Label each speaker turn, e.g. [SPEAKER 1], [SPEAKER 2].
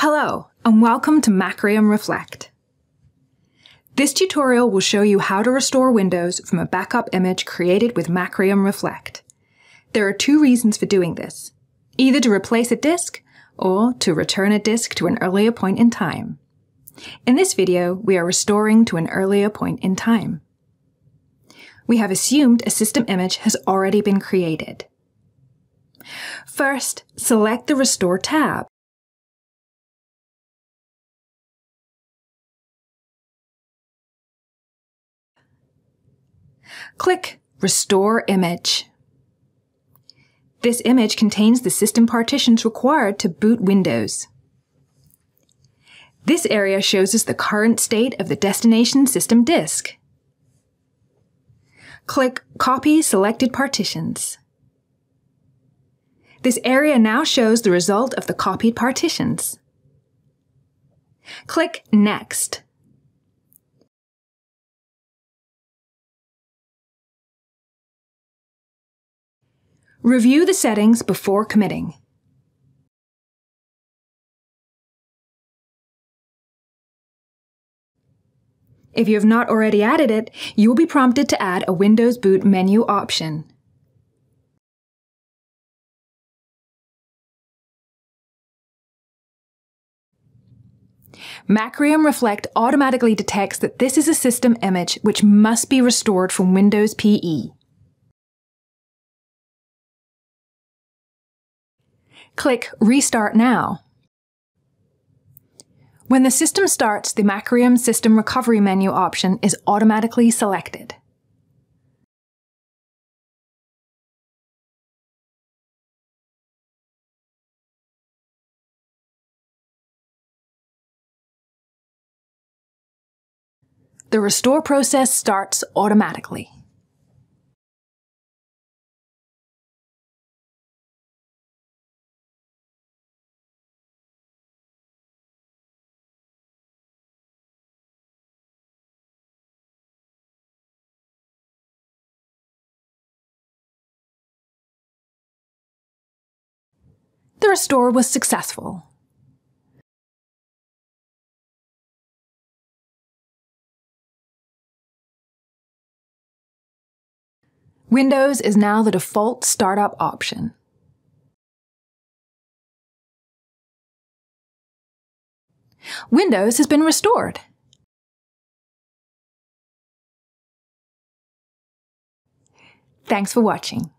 [SPEAKER 1] Hello, and welcome to Macrium Reflect. This tutorial will show you how to restore Windows from a backup image created with Macrium Reflect. There are two reasons for doing this, either to replace a disk or to return a disk to an earlier point in time. In this video, we are restoring to an earlier point in time. We have assumed a system image has already been created. First, select the Restore tab. Click Restore Image. This image contains the system partitions required to boot Windows. This area shows us the current state of the destination system disk. Click Copy Selected Partitions. This area now shows the result of the copied partitions. Click Next. Review the settings before committing. If you have not already added it, you will be prompted to add a Windows Boot menu option. Macrium Reflect automatically detects that this is a system image which must be restored from Windows PE. Click Restart Now. When the system starts, the Macrium System Recovery menu option is automatically selected. The restore process starts automatically. The restore was successful. Windows is now the default startup option. Windows has been restored. Thanks for watching.